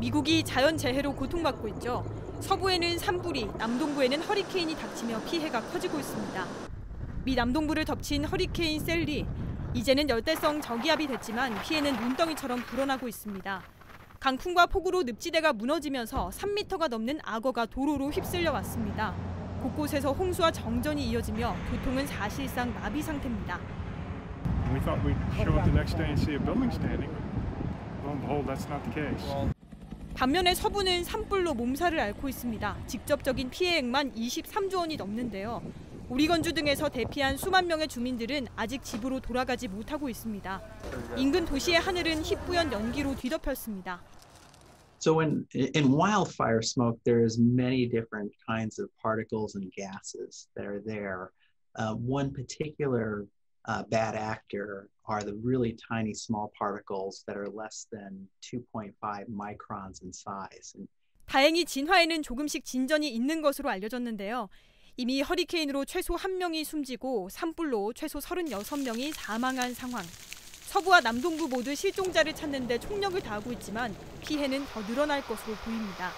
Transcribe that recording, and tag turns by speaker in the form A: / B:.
A: 미국이 자연재해로 고통받고 있죠. 서부에는 산불이, 남동부에는 허리케인이 닥치며 피해가 커지고 있습니다. 미 남동부를 덮친 허리케인 셀리. 이제는 열대성 저기압이 됐지만 피해는 눈덩이처럼 불어나고 있습니다. 강풍과 폭우로 늪지대가 무너지면서 3미터가 넘는 악어가 도로로 휩쓸려 왔습니다. 곳곳에서 홍수와 정전이 이어지며 교통은 사실상 마비 상태입니다.
B: We thought we'd show up the next day and see a building standing. Lo and behold, that's not the case.
A: 반면에 서부는 산불로 몸살을 앓고 있습니다. 직접적인 피해액만 23조 원이 넘는데요. 오리건주 등에서 대피한 수만 명의 주민들은 아직 집으로 돌아가지 못하고 있습니다. 인근 도시의 하늘은 희뿌연 연기로 뒤덮였습니다.
C: So in in wildfire smoke, there's many different kinds of particles and gases that are there. Uh, one particular uh, bad actor are the really tiny small particles that are less than 2.5 microns in size. And
A: 다행히 진화에는 조금씩 진전이 있는 것으로 알려졌는데요. 이미 허리케인으로 최소 1명이 숨지고 산불로 최소 36명이 사망한 상황. 서부와 남동부 모두 실종자를 찾는 데 총력을 다하고 있지만 피해는 더 늘어날 것으로 보입니다.